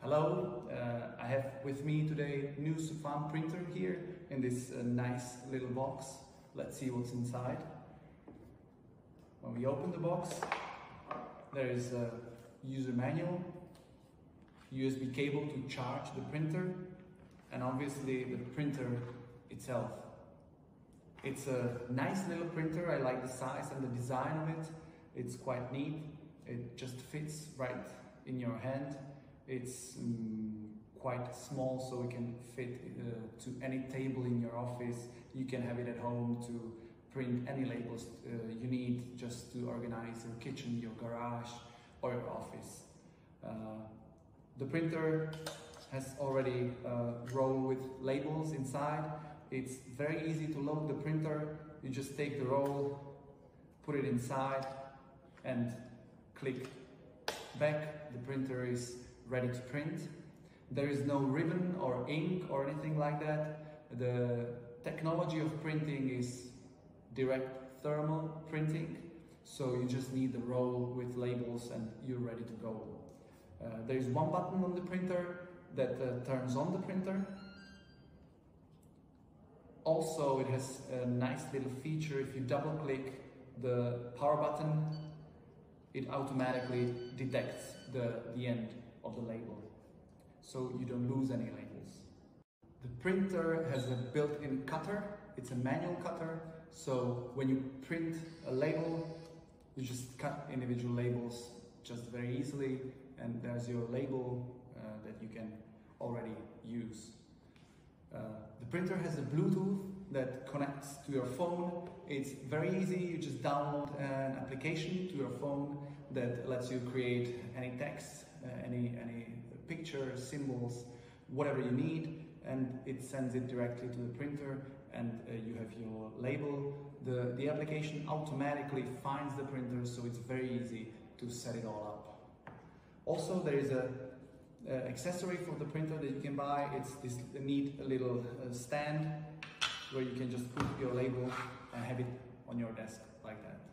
Hello, uh, I have with me today new Supvan printer here in this uh, nice little box. Let's see what's inside. When we open the box, there is a user manual, USB cable to charge the printer, and obviously the printer itself. It's a nice little printer, I like the size and the design of it. It's quite neat, it just fits right in your hand it's um, quite small, so it can fit uh, to any table in your office. You can have it at home to print any labels uh, you need just to organize your kitchen, your garage, or your office. Uh, the printer has already a uh, roll with labels inside. It's very easy to load the printer. You just take the roll, put it inside, and click back. The printer is ready to print. There is no ribbon or ink or anything like that. The technology of printing is direct thermal printing. So you just need the roll with labels and you're ready to go. Uh, there is one button on the printer that uh, turns on the printer. Also, it has a nice little feature. If you double click the power button, it automatically detects the, the end of the label so you don't lose any labels. The printer has a built-in cutter, it's a manual cutter, so when you print a label, you just cut individual labels just very easily and there's your label uh, that you can already use. Uh, the printer has a Bluetooth that connects to your phone. It's very easy, you just download an application to your phone that lets you create any text any, any picture, symbols, whatever you need, and it sends it directly to the printer and uh, you have your label. The, the application automatically finds the printer, so it's very easy to set it all up. Also, there is a uh, accessory for the printer that you can buy. It's this neat little uh, stand where you can just put your label and have it on your desk like that.